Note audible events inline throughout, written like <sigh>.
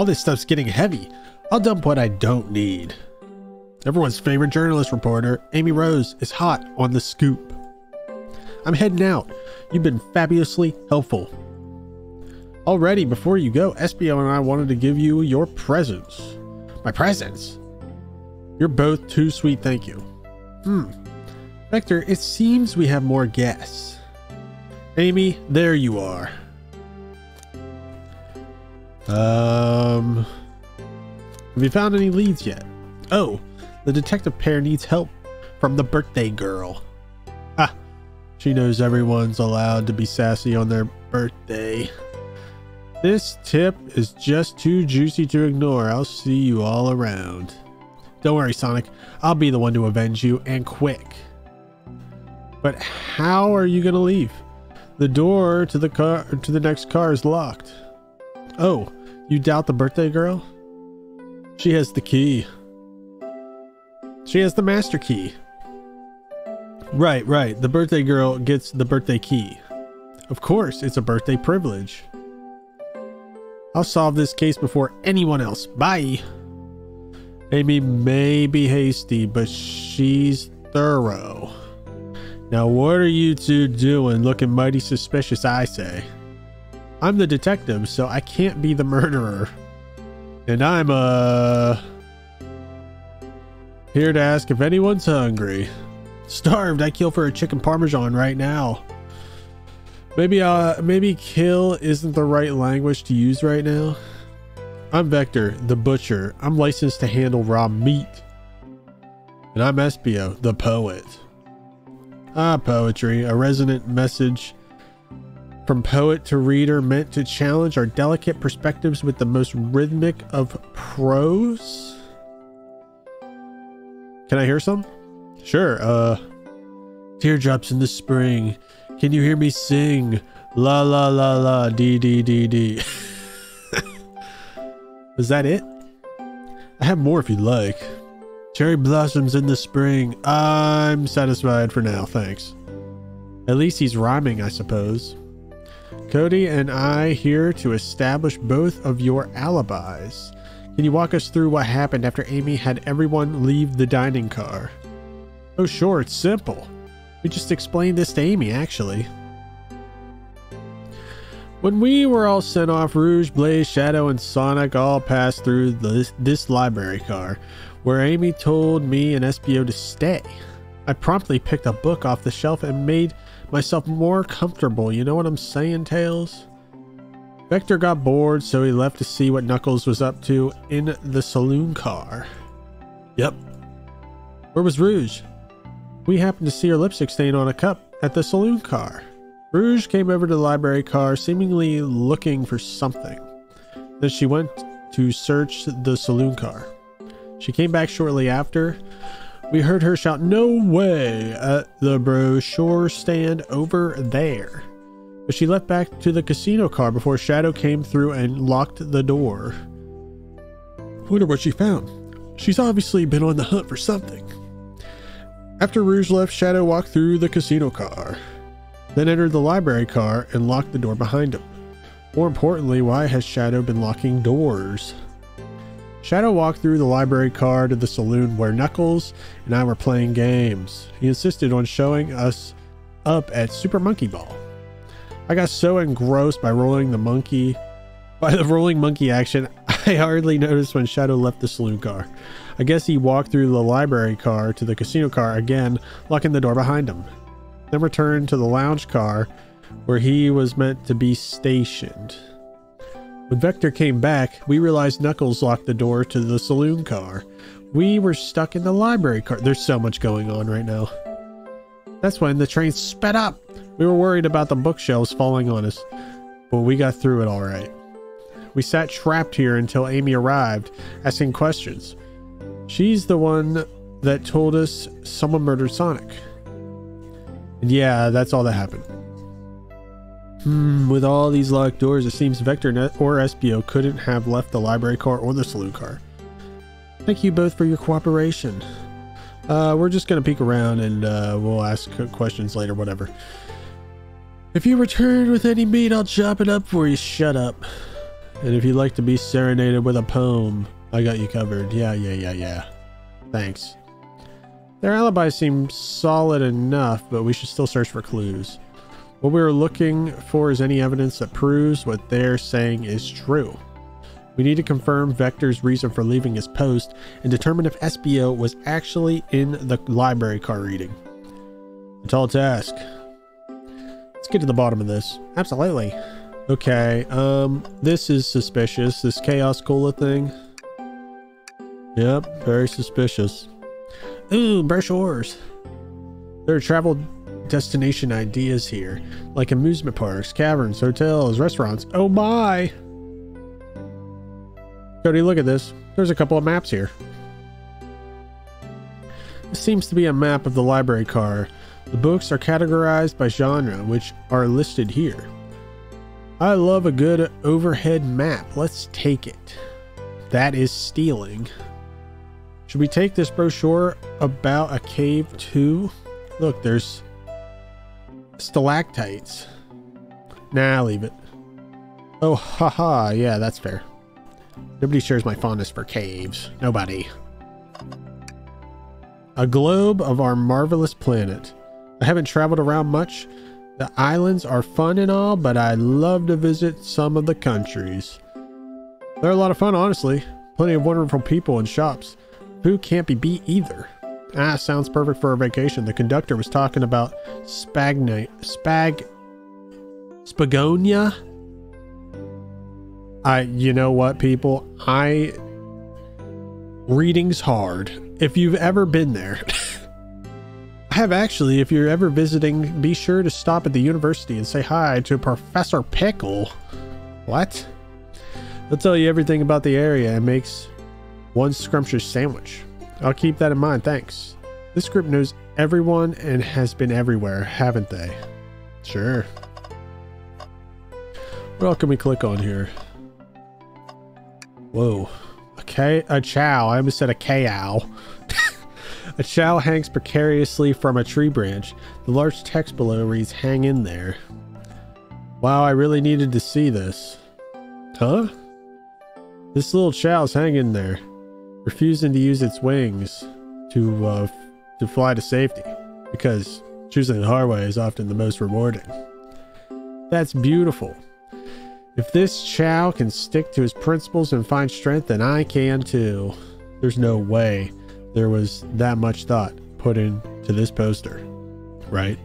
All this stuff's getting heavy. I'll dump what I don't need. Everyone's favorite journalist reporter, Amy Rose, is hot on the scoop. I'm heading out. You've been fabulously helpful. Already, before you go, Espio and I wanted to give you your presents. My presents? You're both too sweet, thank you. Hmm. Vector, it seems we have more guests. Amy, there you are. Um, have you found any leads yet? Oh, the detective pair needs help from the birthday girl. Ah, she knows everyone's allowed to be sassy on their birthday. This tip is just too juicy to ignore. I'll see you all around. Don't worry, Sonic. I'll be the one to avenge you, and quick. But how are you going to leave? The door to the car to the next car is locked. Oh, you doubt the birthday girl? She has the key. She has the master key. Right, right. The birthday girl gets the birthday key. Of course, it's a birthday privilege. I'll solve this case before anyone else. Bye. Amy may be hasty, but she's thorough. Now, what are you two doing looking mighty suspicious, I say? I'm the detective, so I can't be the murderer. And I'm, uh... Here to ask if anyone's hungry. Starved, I kill for a chicken parmesan right now. Maybe, uh, maybe kill isn't the right language to use right now. I'm Vector, the butcher. I'm licensed to handle raw meat. And I'm Espio, the poet. Ah, poetry, a resonant message from poet to reader meant to challenge our delicate perspectives with the most rhythmic of prose. Can I hear some? Sure, uh, teardrops in the spring. Can you hear me sing? La la la la, dee dee dee dee. <laughs> Is that it? I have more if you'd like. Cherry blossoms in the spring. I'm satisfied for now, thanks. At least he's rhyming, I suppose. Cody and I here to establish both of your alibis. Can you walk us through what happened after Amy had everyone leave the dining car? Oh, sure, it's simple. We just explained this to Amy, actually. When we were all sent off, Rouge, Blaze, Shadow, and Sonic all passed through this, this library car where Amy told me and Espio to stay. I promptly picked a book off the shelf and made myself more comfortable. You know what I'm saying, Tails? Vector got bored, so he left to see what Knuckles was up to in the saloon car. Yep. Where was Rouge? We happened to see her lipstick stain on a cup at the saloon car. Rouge came over to the library car, seemingly looking for something. Then she went to search the saloon car. She came back shortly after. We heard her shout, No way! at the brochure stand over there. But she left back to the casino car before Shadow came through and locked the door. Wonder what she found. She's obviously been on the hunt for something. After Rouge left, Shadow walked through the casino car, then entered the library car and locked the door behind him. More importantly, why has Shadow been locking doors? Shadow walked through the library car to the saloon where Knuckles and I were playing games. He insisted on showing us up at Super Monkey Ball. I got so engrossed by rolling the monkey, by the rolling monkey action, <laughs> I hardly noticed when Shadow left the saloon car. I guess he walked through the library car to the casino car again, locking the door behind him. Then returned to the lounge car where he was meant to be stationed. When Vector came back, we realized Knuckles locked the door to the saloon car. We were stuck in the library car. There's so much going on right now. That's when the train sped up. We were worried about the bookshelves falling on us, but we got through it all right. We sat trapped here until Amy arrived, asking questions. She's the one that told us someone murdered Sonic. And yeah, that's all that happened. Hmm, with all these locked doors, it seems Vector or Espio couldn't have left the library car or the saloon car. Thank you both for your cooperation. Uh, we're just gonna peek around and uh, we'll ask questions later, whatever. If you return with any meat, I'll chop it up for you. Shut up. And if you'd like to be serenaded with a poem, I got you covered. Yeah, yeah, yeah, yeah. Thanks. Their alibi seems solid enough, but we should still search for clues. What we are looking for is any evidence that proves what they're saying is true. We need to confirm Vector's reason for leaving his post and determine if Espio was actually in the library car reading. A tall task. Let's get to the bottom of this. Absolutely. Okay, um, this is suspicious. This Chaos Cola thing. Yep, very suspicious. Ooh, brochures. There are travel destination ideas here, like amusement parks, caverns, hotels, restaurants. Oh my! Cody, look at this. There's a couple of maps here. This seems to be a map of the library car. The books are categorized by genre, which are listed here. I love a good overhead map. Let's take it. That is stealing. Should we take this brochure about a cave too? Look, there's stalactites. Nah, leave it. Oh, haha, yeah, that's fair. Nobody shares my fondness for caves. Nobody. A globe of our marvelous planet. I haven't traveled around much. The islands are fun and all, but I love to visit some of the countries. They're a lot of fun, honestly. Plenty of wonderful people and shops. Food can't be beat either. Ah, sounds perfect for a vacation. The conductor was talking about spagnate, spag, spagonia. I, you know what, people? I, reading's hard. If you've ever been there, <laughs> I have actually, if you're ever visiting, be sure to stop at the university and say hi to Professor Pickle. What? They'll tell you everything about the area and makes one scrumptious sandwich. I'll keep that in mind, thanks. This group knows everyone and has been everywhere, haven't they? Sure. What else can we click on here? Whoa. Okay, a Chao. I almost said a cow. <laughs> a Chao hangs precariously from a tree branch. The large text below reads, hang in there. Wow, I really needed to see this. Huh? This little Chao's hanging there refusing to use its wings to uh, to fly to safety because choosing the hard way is often the most rewarding. That's beautiful. If this Chao can stick to his principles and find strength, then I can too. There's no way there was that much thought put into this poster, right?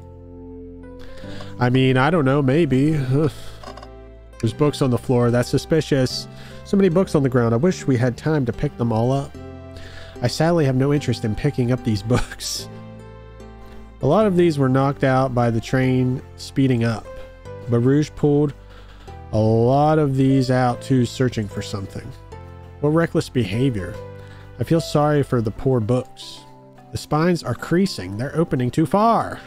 I mean, I don't know, maybe. There's books on the floor. That's suspicious. So many books on the ground. I wish we had time to pick them all up. I sadly have no interest in picking up these <laughs> books. A lot of these were knocked out by the train speeding up, but Rouge pulled a lot of these out too, searching for something. What reckless behavior. I feel sorry for the poor books. The spines are creasing, they're opening too far.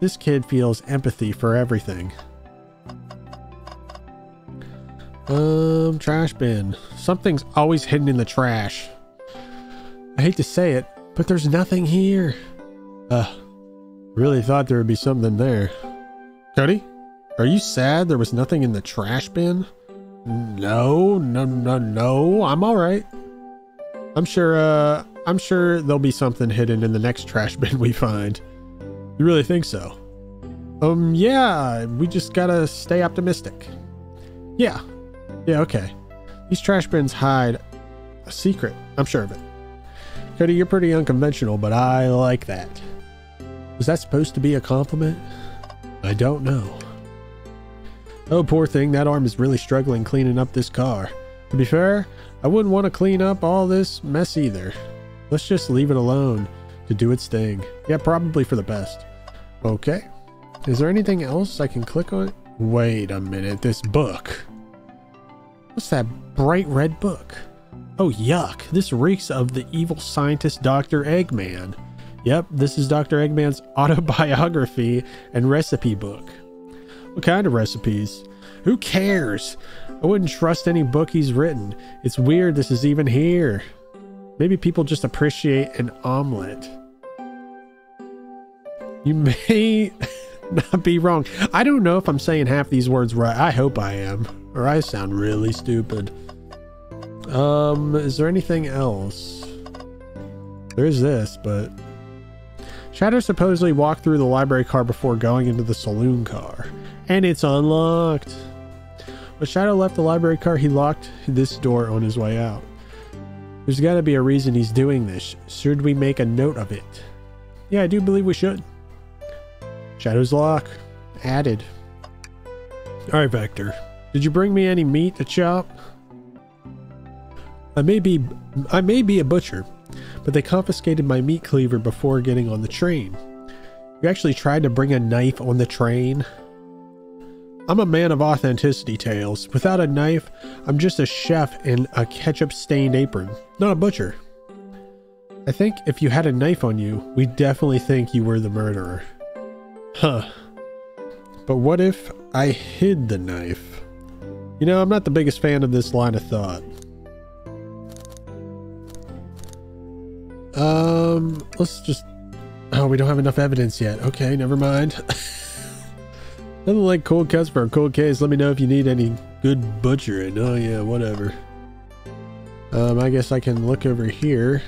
This kid feels empathy for everything. Um, trash bin. Something's always hidden in the trash. I hate to say it, but there's nothing here. Uh, really thought there would be something there. Cody, are you sad there was nothing in the trash bin? No, no, no, no. I'm all right. I'm sure, uh, I'm sure there'll be something hidden in the next trash <laughs> bin we find. You really think so? Um, yeah, we just gotta stay optimistic. Yeah, yeah, okay. These trash bins hide a secret. I'm sure of it. Cody, you're pretty unconventional, but I like that. Was that supposed to be a compliment? I don't know. Oh, poor thing, that arm is really struggling cleaning up this car. To be fair, I wouldn't want to clean up all this mess either. Let's just leave it alone to do its thing. Yeah, probably for the best. Okay. Is there anything else I can click on? Wait a minute, this book. What's that bright red book? Oh, yuck. This reeks of the evil scientist Dr. Eggman. Yep, this is Dr. Eggman's <laughs> autobiography and recipe book. What kind of recipes? Who cares? I wouldn't trust any book he's written. It's weird this is even here. Maybe people just appreciate an omelet. You <laughs> may not be wrong. I don't know if I'm saying half these words right. I hope I am. Or I sound really stupid. Um, is there anything else? There's this, but... Shadow supposedly walked through the library car before going into the saloon car. And it's unlocked. When Shadow left the library car, he locked this door on his way out. There's got to be a reason he's doing this. Should we make a note of it? Yeah, I do believe we should. Shadow's lock. Added. Alright, Vector. Did you bring me any meat to chop? I may be I may be a butcher, but they confiscated my meat cleaver before getting on the train. You actually tried to bring a knife on the train? I'm a man of authenticity Tails. Without a knife, I'm just a chef in a ketchup stained apron, not a butcher. I think if you had a knife on you, we'd definitely think you were the murderer. Huh. But what if I hid the knife? You know, I'm not the biggest fan of this line of thought. Um, let's just... Oh, we don't have enough evidence yet. Okay, never mind. <laughs> Nothing like cold cuts for a cold case. Let me know if you need any good butchering. Oh yeah, whatever. Um, I guess I can look over here.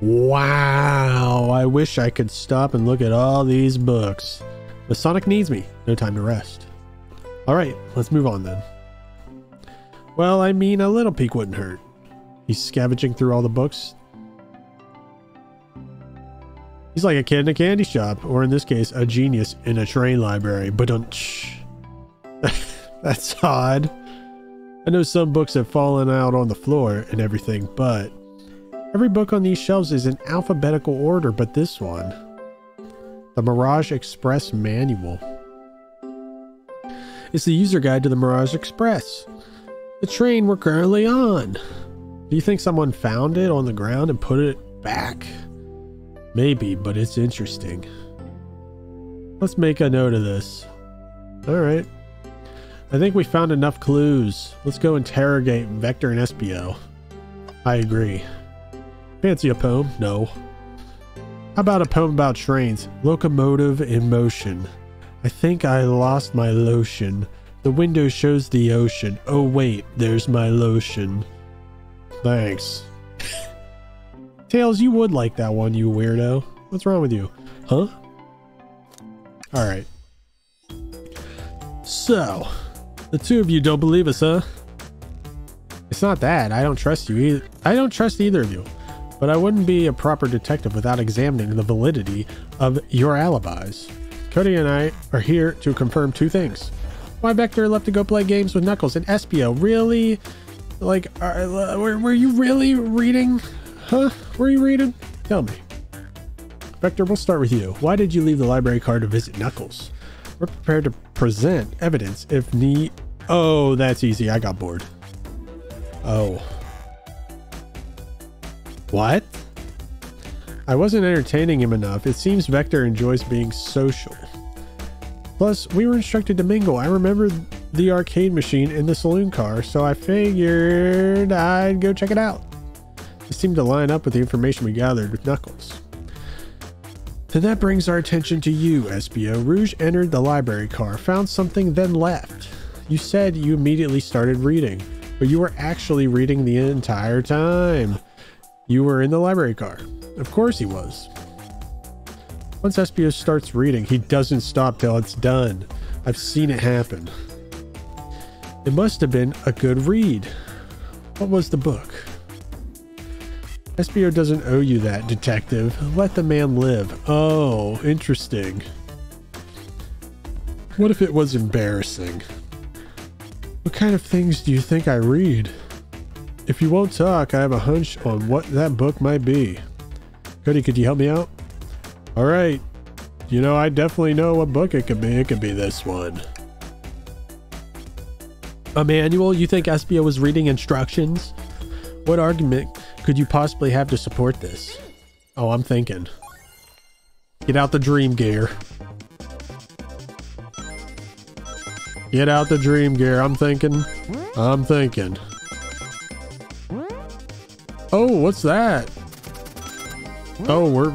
Wow, I wish I could stop and look at all these books. But Sonic needs me. No time to rest. Alright, let's move on then. Well, I mean, a little peek wouldn't hurt. He's scavenging through all the books. He's like a kid in a candy shop, or in this case, a genius in a train library. But don't. <laughs> That's odd. I know some books have fallen out on the floor and everything, but every book on these shelves is in alphabetical order, but this one. The Mirage Express Manual. It's the user guide to the Mirage Express, the train we're currently on. Do you think someone found it on the ground and put it back? Maybe, but it's interesting. Let's make a note of this. Alright. I think we found enough clues. Let's go interrogate Vector and Espio. I agree. Fancy a poem? No. How about a poem about trains? Locomotive in motion. I think I lost my lotion. The window shows the ocean. Oh wait, there's my lotion. Thanks. <laughs> Tails, you would like that one, you weirdo. What's wrong with you? Huh? Alright. So, the two of you don't believe us, huh? It's not that. I don't trust you either. I don't trust either of you. But I wouldn't be a proper detective without examining the validity of your alibis. Cody and I are here to confirm two things. Why Vector left to go play games with Knuckles and Espio? Really? Like, are, uh, were, were you really reading Huh? Were you reading? Tell me. Vector, we'll start with you. Why did you leave the library car to visit Knuckles? We're prepared to present evidence if need. Oh, that's easy. I got bored. Oh. What? I wasn't entertaining him enough. It seems Vector enjoys being social. Plus, we were instructed to mingle. I remember the arcade machine in the saloon car, so I figured I'd go check it out. It seemed to line up with the information we gathered with Knuckles. Then that brings our attention to you, Espio. Rouge entered the library car, found something, then left. You said you immediately started reading, but you were actually reading the entire time. You were in the library car. Of course he was. Once Espio starts reading, he doesn't stop till it's done. I've seen it happen. It must have been a good read. What was the book? Espio doesn't owe you that, detective. Let the man live. Oh, interesting. What if it was embarrassing? What kind of things do you think I read? If you won't talk, I have a hunch on what that book might be. Cody, could you help me out? All right. You know, I definitely know what book it could be. It could be this one. A manual? You think Espio was reading instructions? What argument could you possibly have to support this? Oh, I'm thinking. Get out the dream gear. Get out the dream gear. I'm thinking. I'm thinking. Oh, what's that? Oh, we're...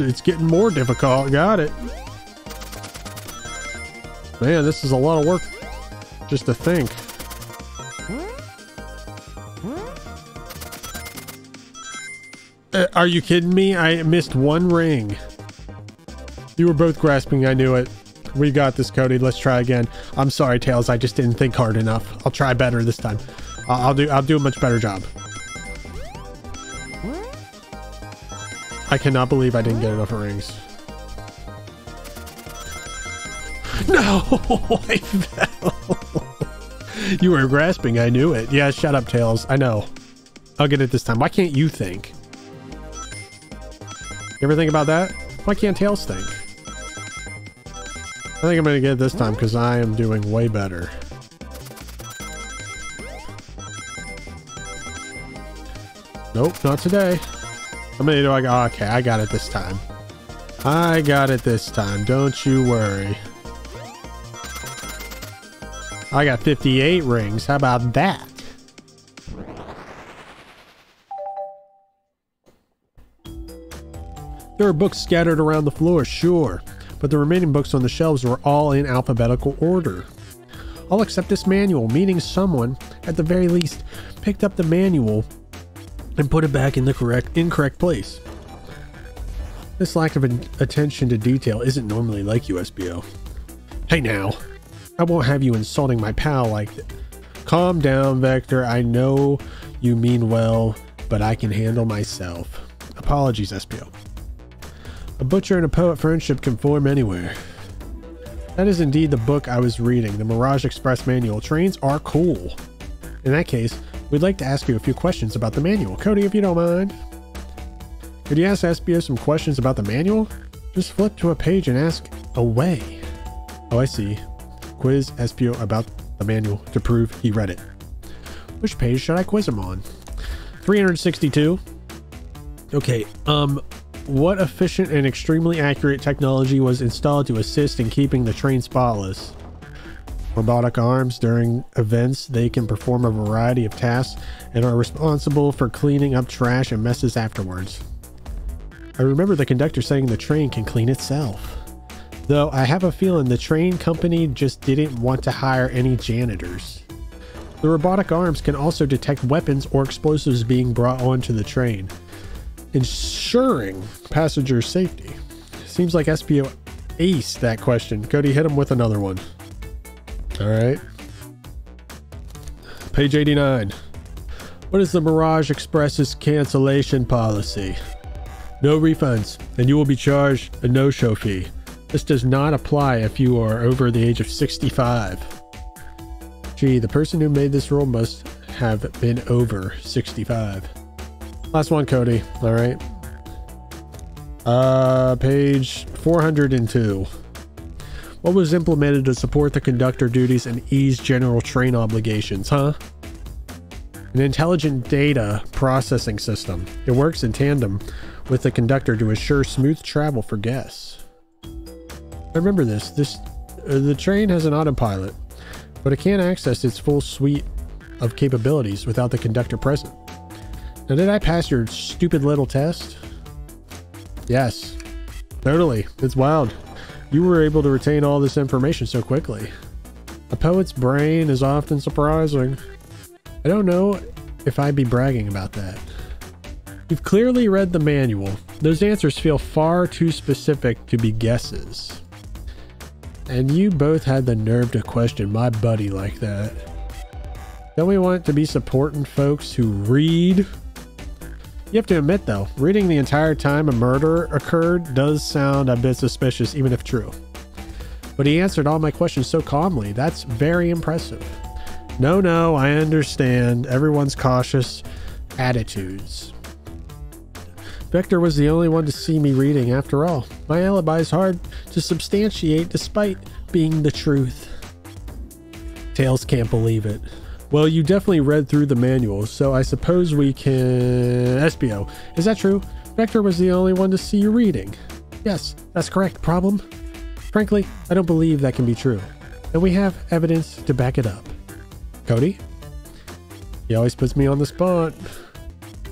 It's getting more difficult. Got it. Man, this is a lot of work just to think. Uh, are you kidding me? I missed one ring. You were both grasping. I knew it. We got this, Cody. Let's try again. I'm sorry, Tails. I just didn't think hard enough. I'll try better this time. I'll do. I'll do a much better job. I cannot believe I didn't get enough rings. No, <laughs> I fell. you were grasping. I knew it. Yeah, shut up, Tails. I know. I'll get it this time. Why can't you think? You ever think about that? Why can't Tails think? I think I'm going to get it this time because I am doing way better. Nope, not today. How many do I got? Okay, I got it this time. I got it this time. Don't you worry. I got 58 rings. How about that? There are books scattered around the floor, sure, but the remaining books on the shelves were all in alphabetical order. All except this manual, meaning someone, at the very least, picked up the manual and put it back in the correct incorrect place. This lack of attention to detail isn't normally like USBO. Hey now, I won't have you insulting my pal like that. Calm down, Vector. I know you mean well, but I can handle myself. Apologies, Espio. A butcher and a poet friendship can form anywhere. That is indeed the book I was reading, the Mirage Express Manual. Trains are cool. In that case, we'd like to ask you a few questions about the manual. Cody, if you don't mind. Could you ask Espio some questions about the manual? Just flip to a page and ask away. Oh, I see quiz Espio about the manual to prove he read it. Which page should I quiz him on? 362. Okay, um, what efficient and extremely accurate technology was installed to assist in keeping the train spotless? Robotic arms during events, they can perform a variety of tasks and are responsible for cleaning up trash and messes afterwards. I remember the conductor saying the train can clean itself. Though I have a feeling the train company just didn't want to hire any janitors. The robotic arms can also detect weapons or explosives being brought onto the train, ensuring passenger safety. Seems like Espio aced that question. Cody, hit him with another one. All right. Page 89. What is the Mirage Express's cancellation policy? No refunds, and you will be charged a no-show fee. This does not apply if you are over the age of 65. Gee, the person who made this rule must have been over 65. Last one, Cody. All right. Uh, page 402. What was implemented to support the conductor duties and ease general train obligations, huh? An intelligent data processing system. It works in tandem with the conductor to assure smooth travel for guests. I remember this. This uh, the train has an autopilot, but it can't access its full suite of capabilities without the conductor present. Now, did I pass your stupid little test? Yes. Totally. It's wild. You were able to retain all this information so quickly. A poet's brain is often surprising. I don't know if I'd be bragging about that. You've clearly read the manual. Those answers feel far too specific to be guesses. And you both had the nerve to question my buddy like that. Don't we want to be supporting folks who read? You have to admit, though, reading the entire time a murder occurred does sound a bit suspicious, even if true. But he answered all my questions so calmly. That's very impressive. No, no, I understand. Everyone's cautious attitudes. Vector was the only one to see me reading after all. My alibi is hard to substantiate despite being the truth. Tails can't believe it. Well, you definitely read through the manual, so I suppose we can... Espio, is that true? Vector was the only one to see you reading. Yes, that's correct. Problem? Frankly, I don't believe that can be true. And we have evidence to back it up. Cody? He always puts me on the spot.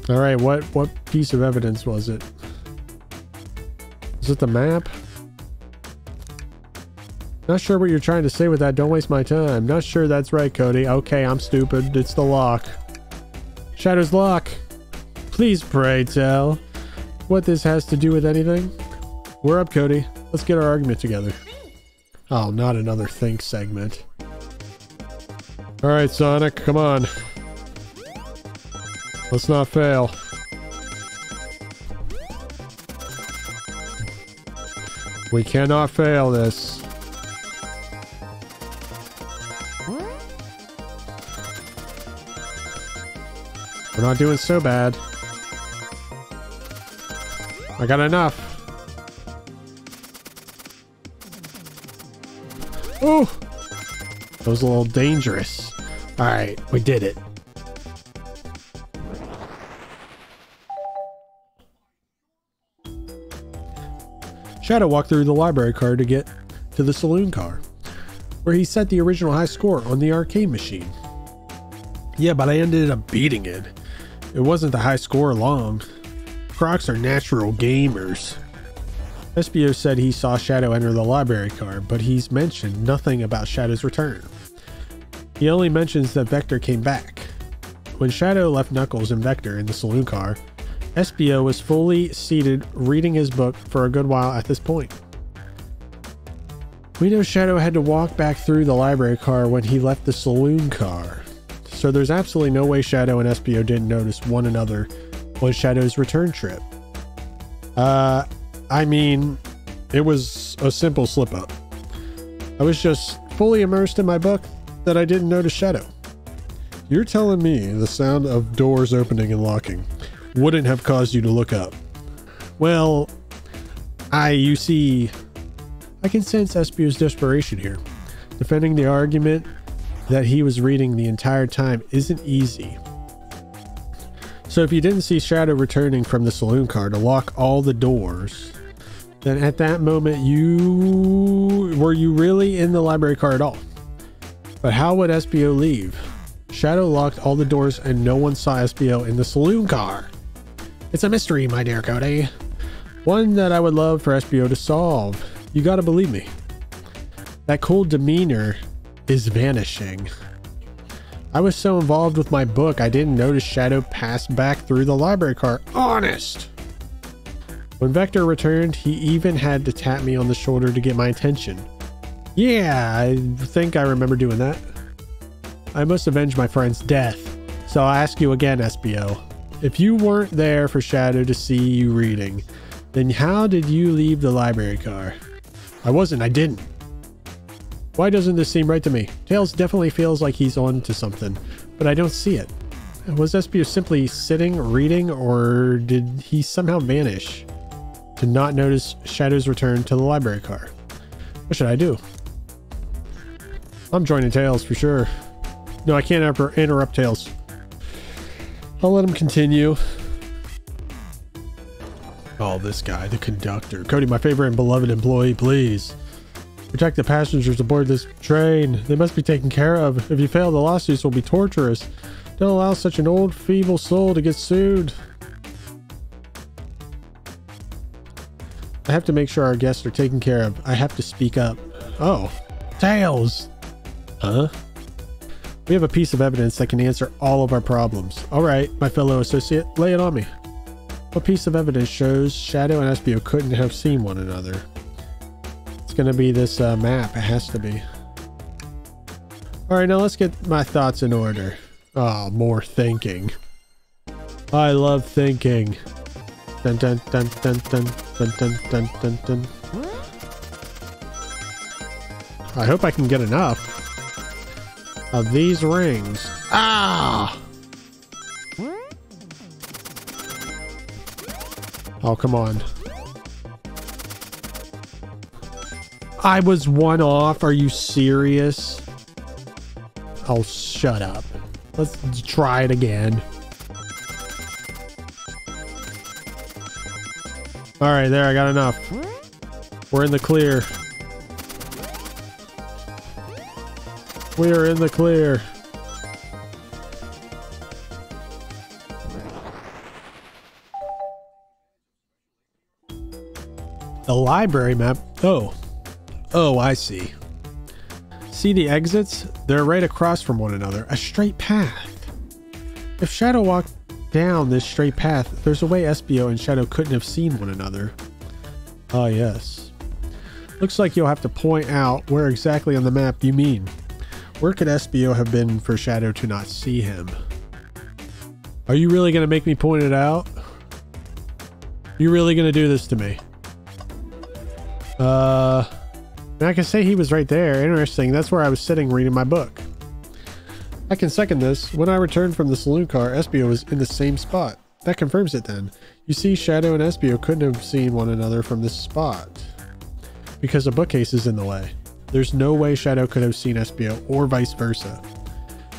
All right, what what piece of evidence was it? Is it the map? Not sure what you're trying to say with that. Don't waste my time. Not sure that's right, Cody. Okay, I'm stupid. It's the lock. Shadow's lock. Please pray tell. what this has to do with anything? We're up, Cody. Let's get our argument together. Oh, not another think segment. All right, Sonic, come on. Let's not fail. We cannot fail this. We're not doing so bad. I got enough. Oh! That was a little dangerous. Alright, we did it. Shadow walked through the library car to get to the saloon car, where he set the original high score on the arcade machine. Yeah, but I ended up beating it. It wasn't the high score long. Crocs are natural gamers. Espio said he saw Shadow enter the library car, but he's mentioned nothing about Shadow's return. He only mentions that Vector came back. When Shadow left Knuckles and Vector in the saloon car, Espio was fully seated reading his book for a good while at this point. We know Shadow had to walk back through the library car when he left the saloon car, so there's absolutely no way Shadow and Espio didn't notice one another on Shadow's return trip. Uh, I mean, it was a simple slip up. I was just fully immersed in my book that I didn't notice Shadow. You're telling me the sound of doors opening and locking wouldn't have caused you to look up. Well, I, you see, I can sense Espio's desperation here. Defending the argument that he was reading the entire time isn't easy. So if you didn't see Shadow returning from the saloon car to lock all the doors, then at that moment you were you really in the library car at all? But how would Espio leave? Shadow locked all the doors and no one saw Espio in the saloon car. It's a mystery, my dear Cody. One that I would love for Espio to solve. You gotta believe me. That cool demeanor is vanishing. I was so involved with my book, I didn't notice Shadow pass back through the library car. Honest! When Vector returned, he even had to tap me on the shoulder to get my attention. Yeah, I think I remember doing that. I must avenge my friend's death. So I'll ask you again, Espio. If you weren't there for Shadow to see you reading, then how did you leave the library car? I wasn't, I didn't. Why doesn't this seem right to me? Tails definitely feels like he's on to something, but I don't see it. Was Espio simply sitting, reading, or did he somehow vanish to not notice Shadow's return to the library car? What should I do? I'm joining Tails for sure. No, I can't ever interrupt Tails. I'll let him continue. Oh, this guy, the conductor. Cody, my favorite and beloved employee, please. Protect the passengers aboard this train. They must be taken care of. If you fail, the lawsuits will be torturous. Don't allow such an old, feeble soul to get sued. I have to make sure our guests are taken care of. I have to speak up. Oh. Tails! Huh? We have a piece of evidence that can answer all of our problems. All right, my fellow associate, lay it on me. What piece of evidence shows Shadow and Espio couldn't have seen one another? It's going to be this uh, map. It has to be. All right, now let's get my thoughts in order. Oh, more thinking. I love thinking. Dun dun dun dun dun dun dun dun dun dun. I hope I can get enough of these rings. Ah! Oh, come on. I was one off. Are you serious? Oh, shut up. Let's try it again. All right, there, I got enough. We're in the clear. We are in the clear. The library map. Oh. Oh, I see. See the exits? They're right across from one another. A straight path. If Shadow walked down this straight path, there's a way Espio and Shadow couldn't have seen one another. Ah, yes. Looks like you'll have to point out where exactly on the map you mean. Where could Espio have been for Shadow to not see him? Are you really going to make me point it out? You really going to do this to me? Uh, I can say he was right there. Interesting. That's where I was sitting reading my book. I can second this. When I returned from the saloon car, Espio was in the same spot. That confirms it then. You see, Shadow and Espio couldn't have seen one another from this spot. Because a bookcase is in the way. There's no way Shadow could have seen Espio, or vice versa.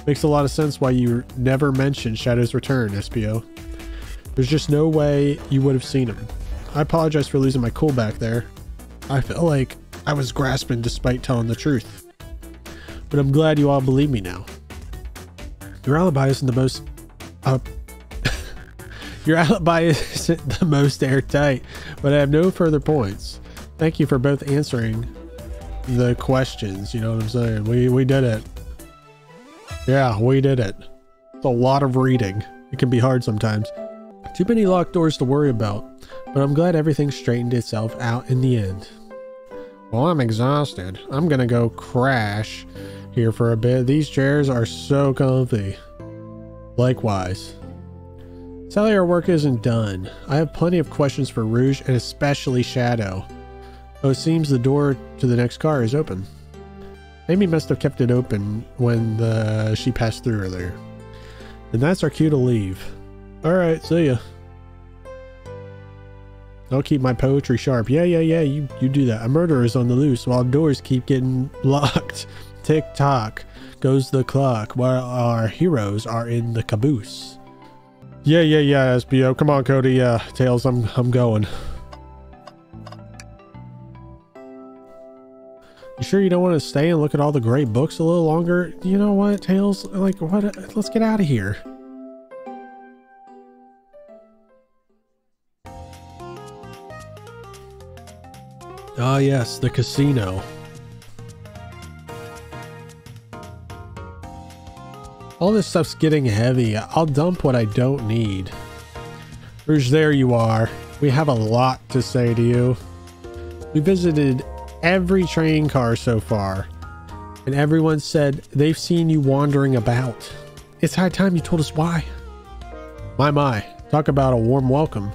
Makes a lot of sense why you never mentioned Shadow's return, Espio. There's just no way you would have seen him. I apologize for losing my cool back there. I felt like I was grasping despite telling the truth. But I'm glad you all believe me now. Your alibi isn't the most uh, <laughs> your alibi isn't the most airtight, but I have no further points. Thank you for both answering the questions. You know what I'm saying? We we did it. Yeah, we did it. It's a lot of reading. It can be hard sometimes. Too many locked doors to worry about, but I'm glad everything straightened itself out in the end. Well, I'm exhausted. I'm gonna go crash here for a bit. These chairs are so comfy. Likewise. Sadly, our work isn't done. I have plenty of questions for Rouge and especially Shadow. Oh, it seems the door to the next car is open. Amy must have kept it open when the, she passed through earlier. And that's our cue to leave. Alright, see ya. I'll keep my poetry sharp. Yeah, yeah, yeah, you, you do that. A murderer is on the loose while doors keep getting <laughs> locked. Tick tock goes the clock while our heroes are in the caboose. Yeah, yeah, yeah, Espio. Come on, Cody. Uh, Tails, I'm, I'm going. You sure you don't want to stay and look at all the great books a little longer? You know what, Tails? Like, what? Let's get out of here. Ah, yes, the casino. All this stuff's getting heavy. I'll dump what I don't need. Rouge, there you are. We have a lot to say to you. We visited every train car so far, and everyone said they've seen you wandering about. It's high time you told us why. My, my, talk about a warm welcome.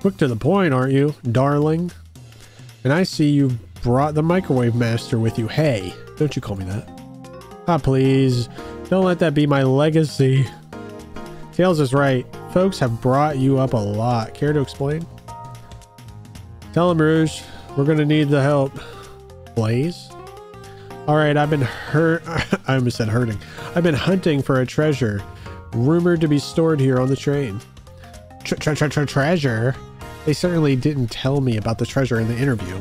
Quick to the point, aren't you, darling? And I see you brought the microwave master with you. Hey, don't you call me that. Ah, please. Don't let that be my legacy. Tails is right. Folks have brought you up a lot. Care to explain? Tell him, Rouge. We're going to need the help. Blaze? Alright, I've been hurt. <laughs> I almost said hurting. I've been hunting for a treasure. Rumored to be stored here on the train. Tre tre tre tre treasure? They certainly didn't tell me about the treasure in the interview.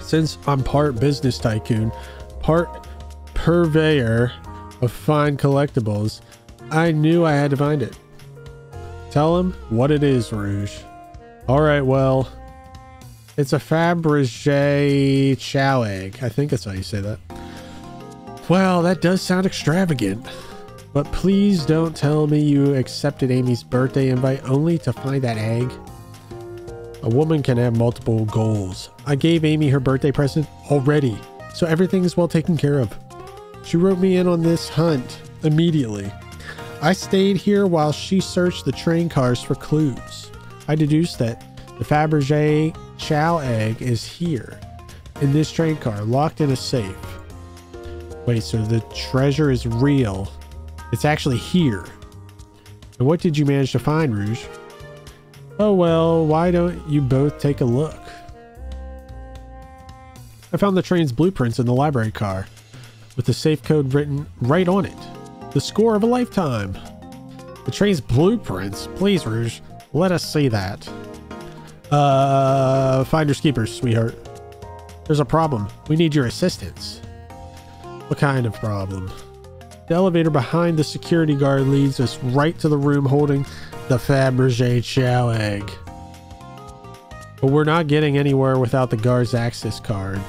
Since I'm part business tycoon, part purveyor of fine collectibles, I knew I had to find it. Tell him what it is, Rouge. All right, well, it's a Fabergé Chao egg. I think that's how you say that. Well, that does sound extravagant. But please don't tell me you accepted Amy's birthday invite only to find that egg. A woman can have multiple goals. I gave Amy her birthday present already, so everything is well taken care of. She wrote me in on this hunt immediately. I stayed here while she searched the train cars for clues. I deduced that the Fabergé Chao egg is here, in this train car, locked in a safe. Wait, so the treasure is real. It's actually here. And what did you manage to find, Rouge? Oh well, why don't you both take a look? I found the train's blueprints in the library car with the safe code written right on it. The score of a lifetime. The train's blueprints? Please, Rouge, let us see that. Uh, finders keepers, sweetheart. There's a problem. We need your assistance. What kind of problem? The elevator behind the security guard leads us right to the room holding the Fabergé Chao egg. But we're not getting anywhere without the guard's access card.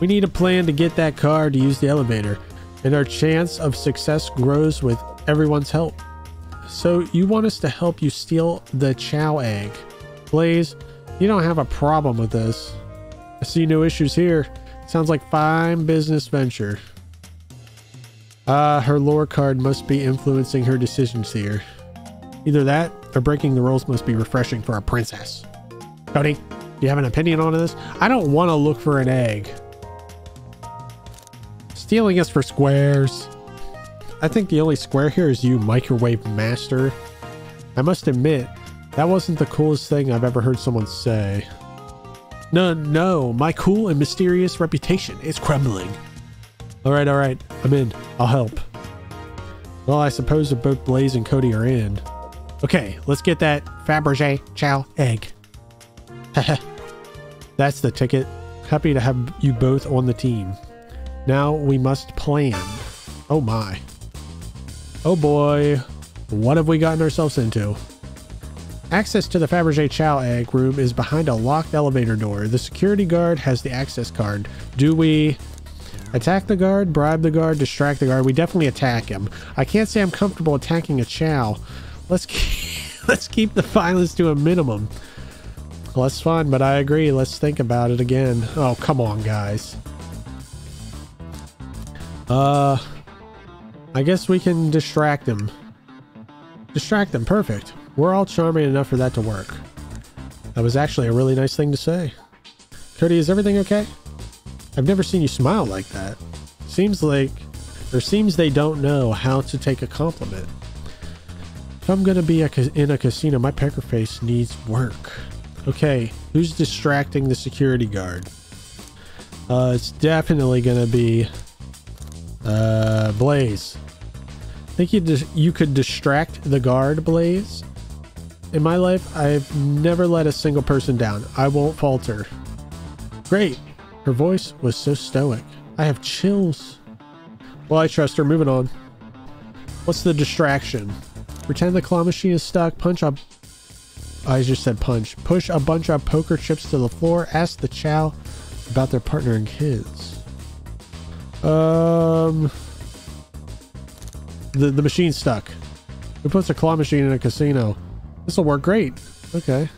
We need a plan to get that card to use the elevator, and our chance of success grows with everyone's help. so you want us to help you steal the Chao egg. Blaze, you don't have a problem with this. I see no issues here. Sounds like fine business venture. Ah, uh, her lore card must be influencing her decisions here. Either that, or breaking the rules must be refreshing for a princess. Cody, do you have an opinion on this? I don't want to look for an egg. Stealing us for squares. I think the only square here is you, microwave master. I must admit, that wasn't the coolest thing I've ever heard someone say. No, no, my cool and mysterious reputation is crumbling. All right, all right, I'm in. I'll help. Well, I suppose that both Blaze and Cody are in. Okay, let's get that Fabergé Chao egg. <laughs> That's the ticket. Happy to have you both on the team. Now we must plan. Oh my. Oh boy. What have we gotten ourselves into? Access to the Fabergé Chao egg room is behind a locked elevator door. The security guard has the access card. Do we attack the guard, bribe the guard, distract the guard? We definitely attack him. I can't say I'm comfortable attacking a Chao. Let's keep, <laughs> let's keep the violence to a minimum. That's fine, but I agree. Let's think about it again. Oh, come on, guys. Uh, I guess we can distract him. Distract them. Perfect. We're all charming enough for that to work. That was actually a really nice thing to say. Cody, is everything okay? I've never seen you smile like that. Seems like, or seems they don't know how to take a compliment. If I'm gonna be a in a casino, my poker face needs work. Okay, who's distracting the security guard? Uh, it's definitely gonna be uh, Blaze. Think you you could distract the guard, Blaze? In my life, I've never let a single person down. I won't falter. Great. Her voice was so stoic. I have chills. Well, I trust her. Moving on. What's the distraction? Pretend the claw machine is stuck. Punch up. I just said punch. Push a bunch of poker chips to the floor. Ask the Chao about their partner and kids. Um, the the machine's stuck. Who puts a claw machine in a casino? This will work great. Okay.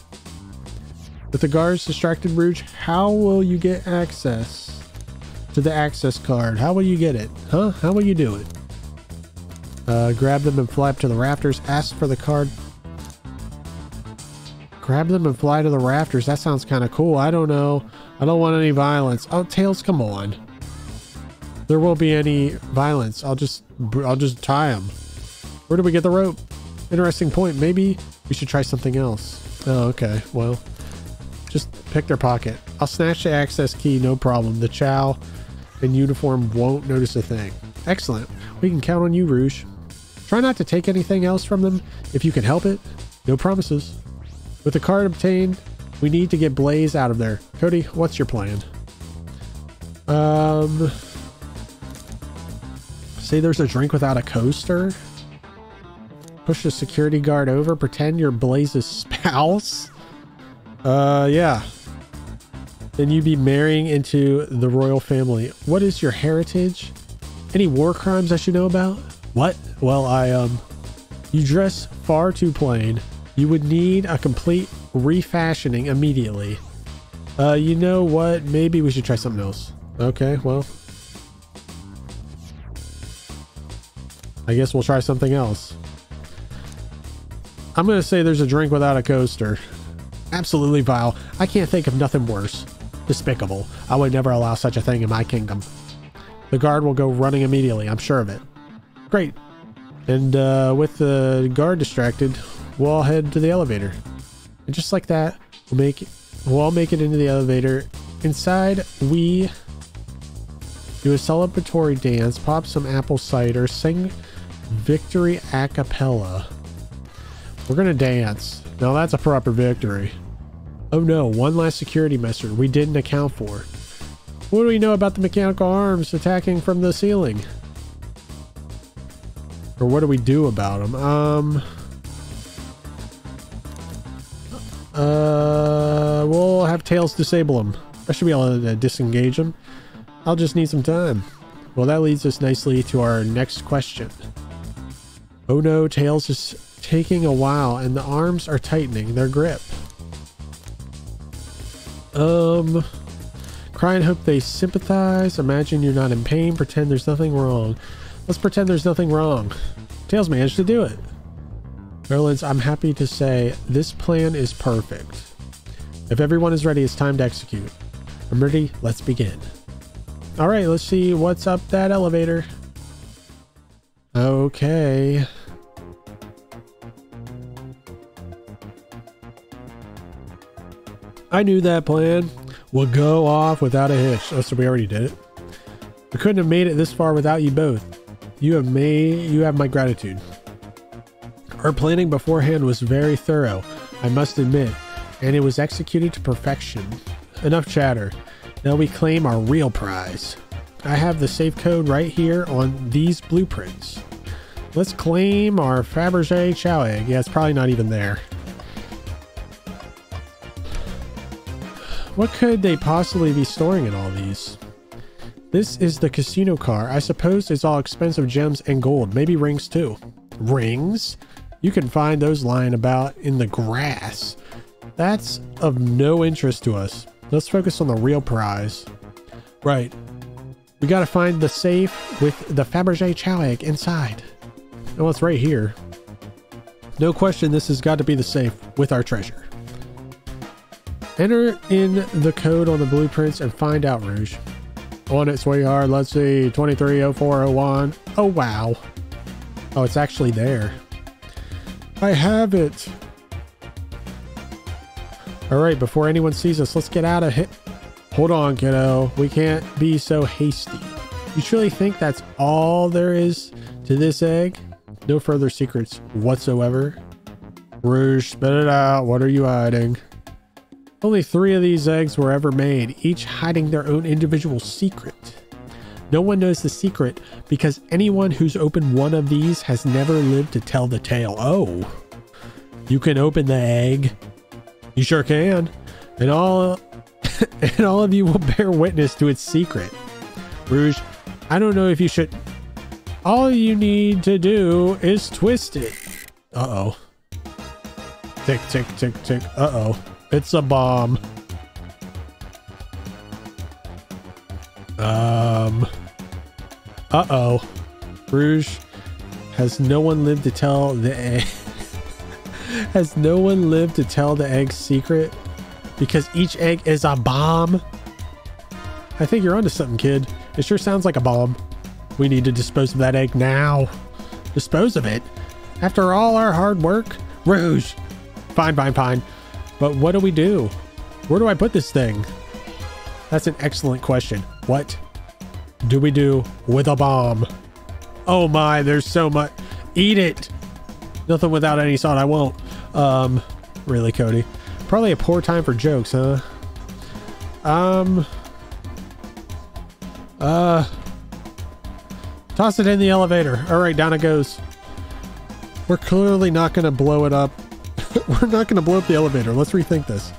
With the guards distracted Rouge, how will you get access to the access card? How will you get it? Huh? How will you do it? Uh, grab them and fly up to the rafters. Ask for the card. Grab them and fly to the rafters. That sounds kind of cool. I don't know. I don't want any violence. Oh, Tails, come on. There won't be any violence. I'll just, I'll just tie them. Where do we get the rope? Interesting point. Maybe we should try something else. Oh, okay. Well, just pick their pocket. I'll snatch the access key, no problem. The Chao in uniform won't notice a thing. Excellent. We can count on you, Rouge. Try not to take anything else from them if you can help it. No promises. With the card obtained, we need to get Blaze out of there. Cody, what's your plan? Um, say there's a drink without a coaster. Push the security guard over. Pretend you're Blaze's <laughs> spouse. Uh, yeah. Then you'd be marrying into the royal family. What is your heritage? Any war crimes I should know about? What? Well, I, um, you dress far too plain. You would need a complete refashioning immediately. Uh, you know what? Maybe we should try something else. Okay, well. I guess we'll try something else. I'm going to say there's a drink without a coaster. Absolutely vile. I can't think of nothing worse. Despicable. I would never allow such a thing in my kingdom. The guard will go running immediately. I'm sure of it. Great. And uh, with the guard distracted, we'll all head to the elevator. And just like that, we'll make it, we'll all make it into the elevator. Inside, we do a celebratory dance, pop some apple cider, sing victory a cappella. We're gonna dance. Now that's a proper victory. Oh no, one last security measure we didn't account for. What do we know about the mechanical arms attacking from the ceiling? Or what do we do about them? Um... Uh, we'll have Tails disable them. I should be able to disengage them. I'll just need some time. Well, that leads us nicely to our next question. Oh no, Tails is taking a while and the arms are tightening their grip. Um, cry and hope they sympathize. Imagine you're not in pain. Pretend there's nothing wrong. Let's pretend there's nothing wrong. Tails managed to do it. Merlins, I'm happy to say this plan is perfect. If everyone is ready, it's time to execute. I'm ready. Let's begin. All right, let's see what's up that elevator. Okay. I knew that plan would go off without a hitch. Oh, so we already did it. We couldn't have made it this far without you both. You have made you have my gratitude. Our planning beforehand was very thorough, I must admit, and it was executed to perfection. Enough chatter. Now we claim our real prize. I have the safe code right here on these blueprints. Let's claim our Fabergé Chao egg. Yeah, it's probably not even there. What could they possibly be storing in all these? This is the casino car. I suppose it's all expensive gems and gold. Maybe rings too. Rings? You can find those lying about in the grass. That's of no interest to us. Let's focus on the real prize. Right. We gotta find the safe with the Fabergé Chao egg inside. Oh, it's right here. No question, this has got to be the safe with our treasure. Enter in the code on the blueprints and find out, Rouge. On it, sweetheart. Let's see. 230401. Oh, wow. Oh, it's actually there. I have it. All right, before anyone sees us, let's get out of here. Hold on, kiddo. We can't be so hasty. You truly think that's all there is to this egg? No further secrets whatsoever? Rouge, spit it out. What are you hiding? Only three of these eggs were ever made, each hiding their own individual secret. No one knows the secret because anyone who's opened one of these has never lived to tell the tale. Oh, you can open the egg. You sure can. And all <laughs> and all of you will bear witness to its secret. Rouge, I don't know if you should all you need to do is twist it. Uh-oh. Tick, tick, tick, tick. Uh-oh. It's a bomb. Um. Uh-oh. Rouge. Has no one lived to tell the egg? <laughs> Has no one lived to tell the egg's secret? Because each egg is a bomb? I think you're onto something, kid. It sure sounds like a bomb. We need to dispose of that egg now. Dispose of it? After all our hard work? Rouge. Fine, fine, fine. But what do we do? Where do I put this thing? That's an excellent question. What do we do with a bomb? Oh my, there's so much. Eat it. Nothing without any salt. I won't. Um, really, Cody? Probably a poor time for jokes, huh? Um, uh, toss it in the elevator. All right, down it goes. We're clearly not going to blow it up <laughs> We're not going to blow up the elevator. Let's rethink this.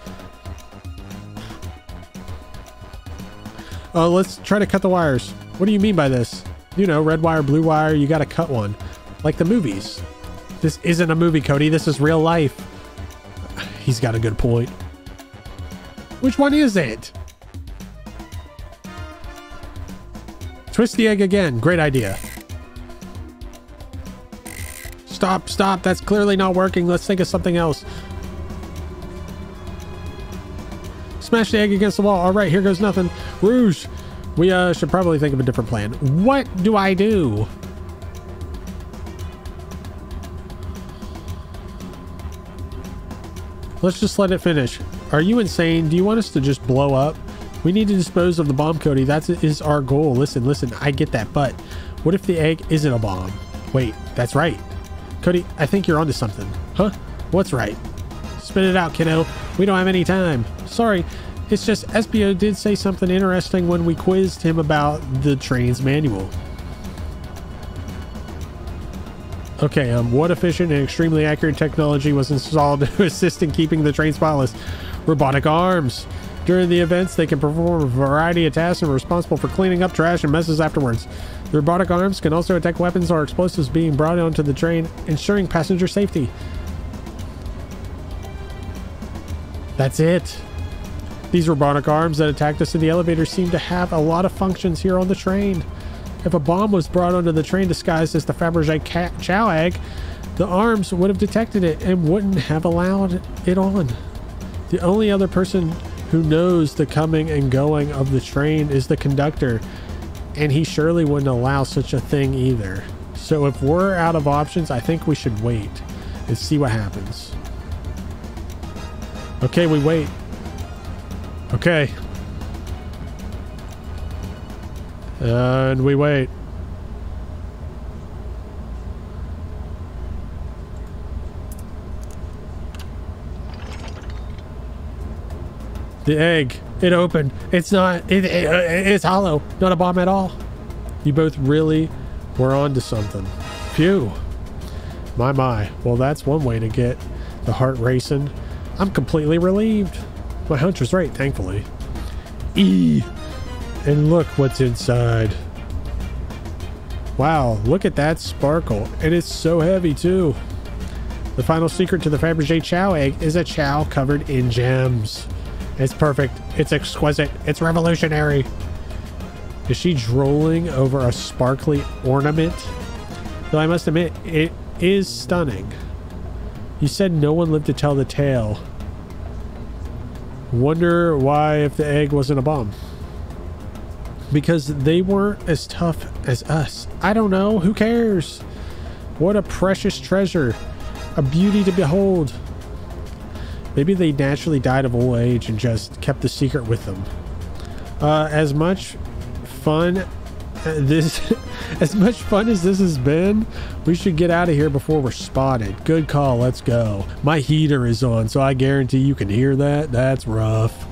Uh, let's try to cut the wires. What do you mean by this? You know, red wire, blue wire, you got to cut one. Like the movies. This isn't a movie, Cody. This is real life. <sighs> He's got a good point. Which one is it? Twist the egg again. Great idea. Stop, stop. That's clearly not working. Let's think of something else. Smash the egg against the wall. All right, here goes nothing. Rouge. We uh, should probably think of a different plan. What do I do? Let's just let it finish. Are you insane? Do you want us to just blow up? We need to dispose of the bomb, Cody. That is our goal. Listen, listen, I get that, but what if the egg isn't a bomb? Wait, that's right. Cody, I think you're onto something. Huh? What's right? Spit it out, kiddo. We don't have any time. Sorry, it's just Espio did say something interesting when we quizzed him about the train's manual. Okay, um, what efficient and extremely accurate technology was installed to <laughs> assist in keeping the train spotless? Robotic arms. During the events, they can perform a variety of tasks and are responsible for cleaning up trash and messes afterwards. The robotic arms can also detect weapons or explosives being brought onto the train, ensuring passenger safety. That's it. These robotic arms that attacked us in the elevator seem to have a lot of functions here on the train. If a bomb was brought onto the train disguised as the Fabergé Chao egg, the arms would have detected it and wouldn't have allowed it on. The only other person who knows the coming and going of the train is the conductor, and he surely wouldn't allow such a thing either. So if we're out of options, I think we should wait and see what happens. Okay, we wait. Okay. And we wait. The egg. It opened. It's not. It, it, uh, it's hollow. Not a bomb at all. You both really were onto something. Phew. My, my. Well, that's one way to get the heart racing. I'm completely relieved. My hunch was right, thankfully. E. And look what's inside. Wow, look at that sparkle. And it's so heavy, too. The final secret to the Fabergé Chao egg is a Chao covered in gems. It's perfect. It's exquisite. It's revolutionary. Is she drooling over a sparkly ornament? Though I must admit, it is stunning. You said no one lived to tell the tale. Wonder why if the egg wasn't a bomb. Because they weren't as tough as us. I don't know. Who cares? What a precious treasure. A beauty to behold. Maybe they naturally died of old age and just kept the secret with them. Uh, as much fun uh, this <laughs> as much fun as this has been we should get out of here before we're spotted. Good call let's go. My heater is on so i guarantee you can hear that. That's rough